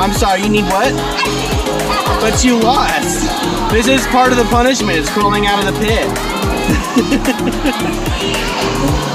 I'm sorry, you need what? But you lost. This is part of the punishment, it's crawling out of the pit.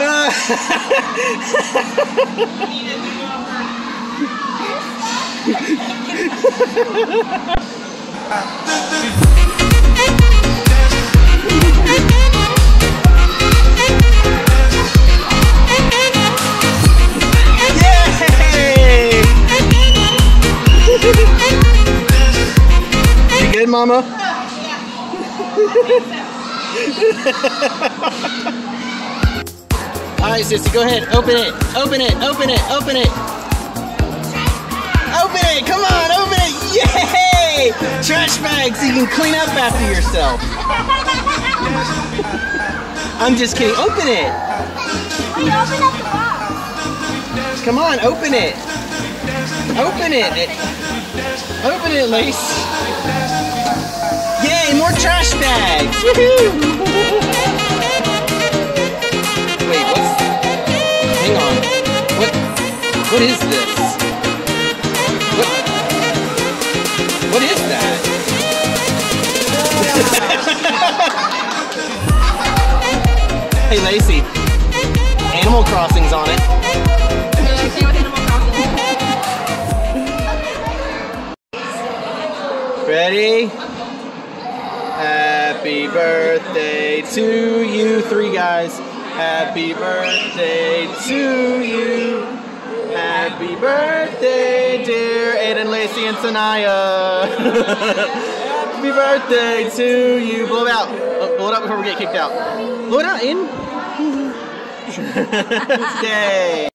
You good, Mama? All right, sissy, go ahead. Open it. Open it. Open it. Open it. Open it. Come on, open it. Yay! Trash bags. so you can clean up after yourself. I'm just kidding. Open it. Come on, open it. Open it. It- Open it, Lace. Yay, more trash bags. What is this? What What is that? hey Lacey. Animal Crossing's on it. Ready? Happy birthday to you, three guys. Happy birthday to you. Happy birthday, dear Aiden, Lacey, and Sanaya. Happy birthday to you. Blow it out. Oh, blow it out before we get kicked out. Blow it out, Aiden. Yay.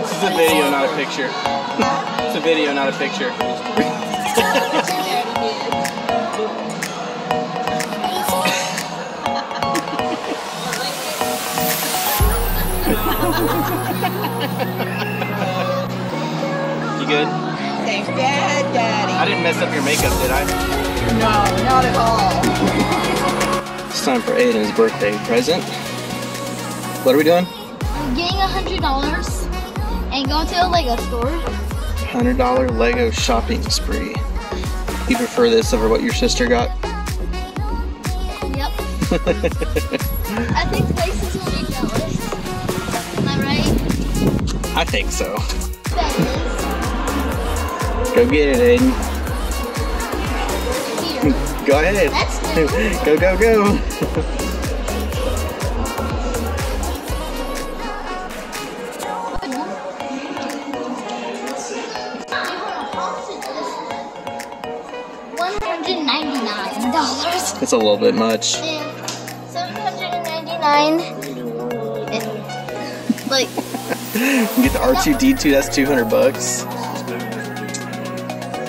This is a video, not a picture. It's a video, not a picture. You good? Thanks, Dad, Daddy. I didn't mess up your makeup, did I? No, not at all. It's time for Aiden's birthday present. What are we doing? I'm getting a hundred dollars and going to a Lego store. $100 Lego shopping spree. You prefer this over what your sister got? Yep. I think places I think so. Go get it, Aiden. Go ahead. Go, go, go. One hundred ninety-nine dollars It's a little bit much. and seven hundred and ninety-nine. Like Get the R2D2, that's 200 bucks.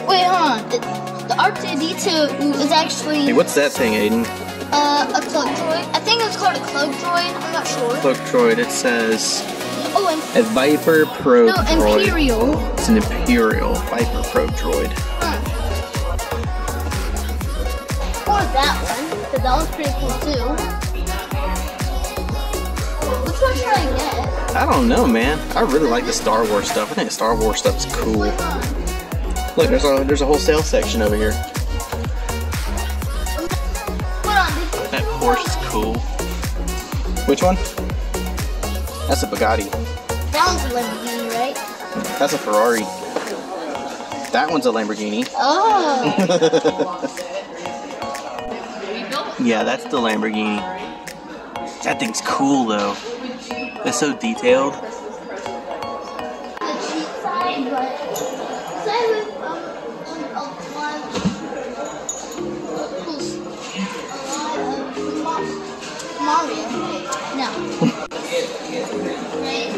wait, hold on. It, the R2D2 is actually Hey, what's that thing, Aiden? uh, a cloak droid. I think it's called a cloak droid. I'm not sure. Cloak Droid, it says Oh, and a Viper Pro no, Droid. Imperial. It's an Imperial Viper Probe Droid. Huh. Or that one, because that was pretty cool too. I don't know, man. I really like the Star Wars stuff. I think Star Wars stuff is cool. Look, there's a there's a whole sales section over here. Hold on, this That Porsche is cool. Which one? That's a Bugatti. that one's a Lamborghini, right? That's a Ferrari. That one's a Lamborghini. Oh, Yeah, that's the Lamborghini. That thing's cool though. It's so detailed. the cheap side, but same with a lot of, a lot of Mar- Mario. No. right?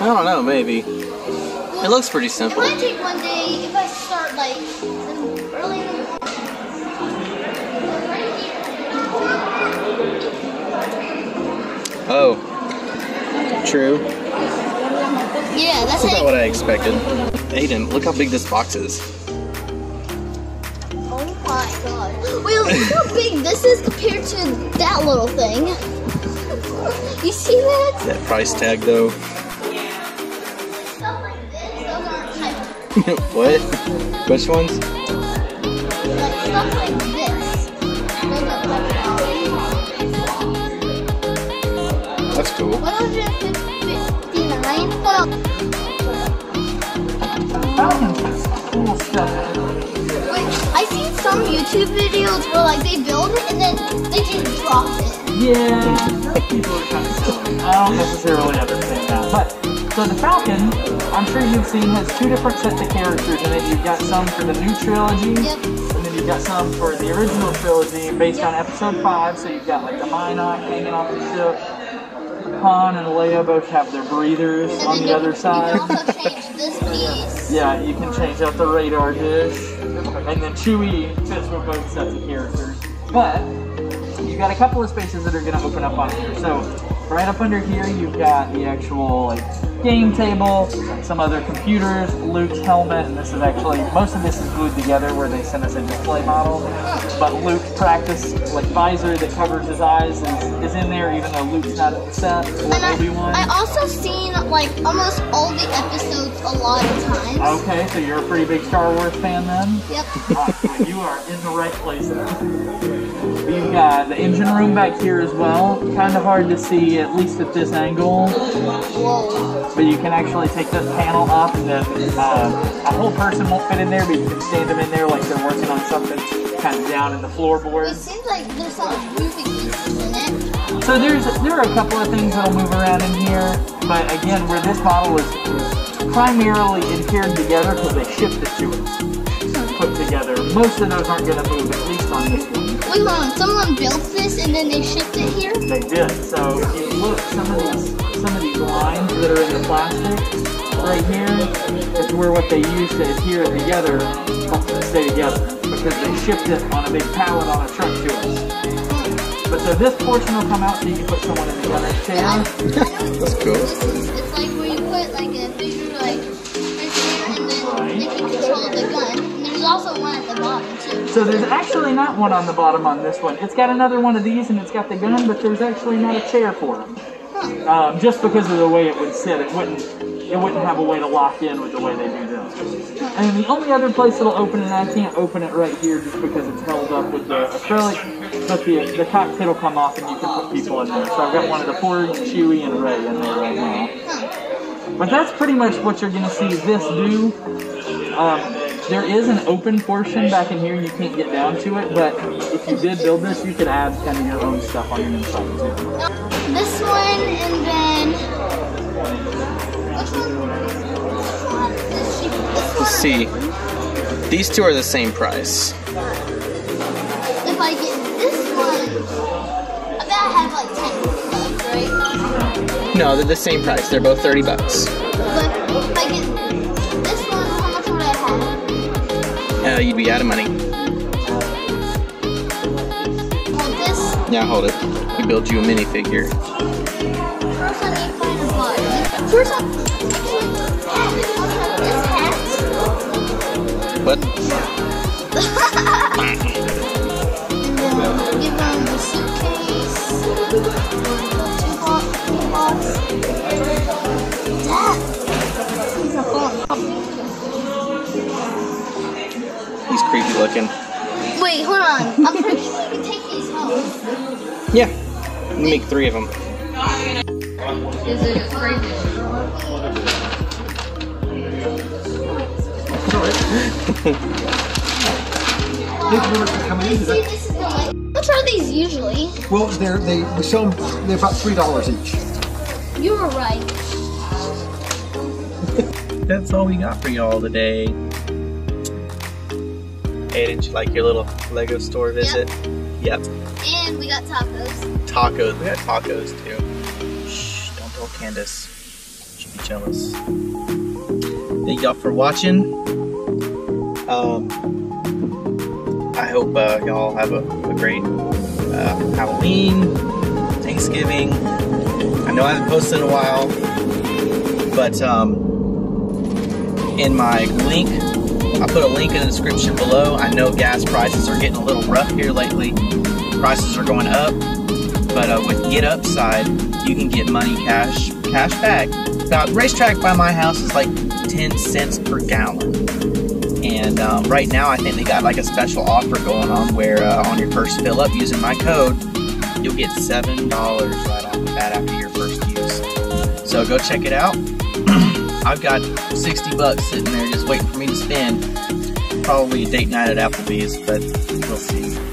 I don't know, maybe. It looks pretty It simple. might take one day if I start like True. Yeah, that's That's about what I expected. Aiden, look how big this box is. Oh my god. Wait, look how big this is compared to that little thing. You see that? That price tag though. Stuff like this, those aren't type what? Which ones? like stuff like this. Those are type That's cool. Cool stuff. Wait, I seen some YouTube videos where like they build it and then they just drop it. Yeah, people are kind of silly. I don't necessarily ever understand that. But, so the Falcon, I'm sure you've seen, has two different sets of characters in it. You've got some for the new trilogy, Yep. and then you've got some for the original trilogy based on episode 5. So you've got like the mynock hanging off the ship. Han and Leia both have their breathers And on the other side. Yeah, you can change out the radar dish. And then Chewie fits with both sets of characters. But you've got a couple of spaces that are going to open up on here. So right up under here, you've got the actual like game table, some other computers, Luke's helmet, and this is actually most of this is glued together where they sent us a display model. But Luke's practice like visor that covers his eyes is, is in there, even though Luke's not set or And Obi Wan. I, also seen like almost all the episodes a lot of times. Okay, so you're a pretty big Star Wars fan then? Yep. You are in the right place then. You've got the engine room back here as well. Kind of hard to see, at least at this angle. Whoa. But you can actually take this panel up and then uh, a whole person won't fit in there, but you can stand them in there like they're working on something kind of down in the floorboard. It seems like there's some moving pieces in it. So there's there are a couple of things that'll move around in here, but again, where this model is, is primarily adhered together because they shipped it to us, put together. Most of those aren't going to move, at least on this one. Wait, on. Someone built this and then they shipped it here? They did. So if you look, some of these some of these lines that are in the plastic right here is where what they use to adhere together helps it stay together because they shipped it on a big pallet on a truck to us. But so this portion will come out so you can put someone in the gunner's chair. I, I know what That's cool. It's like where you put like a figure like right there and then they can control the gun. And there's also one at the bottom too. So there's actually not one on the bottom on this one. It's got another one of these and it's got the gun, but there's actually not a chair for them. Um, just because of the way it would sit, it wouldn't it wouldn't have a way to lock in with the way they do this. And the only other place it'll open, and I can't open it right here just because it's held up with the acrylic, but the the cockpit will come off and you can put people in there. So I've got one of the Ford, Chewie, and Rey in there right now. But that's pretty much what you're going to see this do. Um, there is an open portion back in here, you can't get down to it, but if you did build this, you could add kind of your own stuff on the inside too. This one and then which one? This one. This, sheep- this one. Let's see. These two are the same price. If I get this one, I bet I have like ten bucks, right? No, they're the same price. They're both 30 bucks. But if I get this one, how much would I have? Uh, you'd be out of money. Hold this. Yeah, hold it. We build you a minifigure. First, I need to find a button. First, I hat. I'll have this hat. What? and then give them the suitcase. Two box, two box. Dad, these are. He's creepy looking. Wait, hold on. I'm pretty sure you can take these home. Yeah. Make three of them. Is it as crazy? Thank you very much for coming in See, today. this is the light. How much are these usually? Well, they're they we sell them. They're about three dollars each. You were right. That's all we got for y'all today. Hey, did you like your little Lego store visit? Yep. And we got tacos. Tacos. We got tacos too. Shh, don't tell Candace. She'd be jealous. Thank y'all for watching. Um, I hope uh, y'all have a, a great uh, Halloween, Thanksgiving. I know I haven't posted in a while, but um, in my link, I put a link in the description below. I know gas prices are getting a little rough here lately. Prices are going up, but uh, with Get Upside, you can get money cash cash back. Now, RaceTrac by my house is like 10 cents per gallon. And um, right now, I think they got like a special offer going on where uh, on your first fill up using my code, you'll get $7 right off the bat after your first use. So go check it out. I've got 60 bucks sitting there just waiting for me to spend. Probably a date night at Applebee's, but we'll see.